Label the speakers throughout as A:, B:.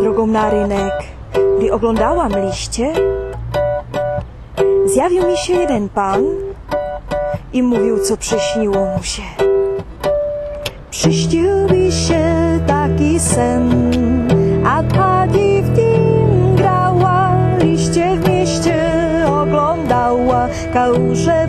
A: drogą na rynek, gdy oglądałam liście, zjawił mi się jeden pan i mówił, co przyśniło mu się. Przyśnił mi się taki sen, a pani w nim grała, liście w mieście oglądała, kałuże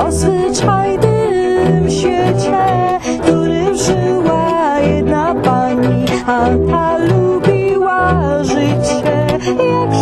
A: sen o zwyczajnym świecie, którym żyła jedna pani, a ta lubiła życie, jak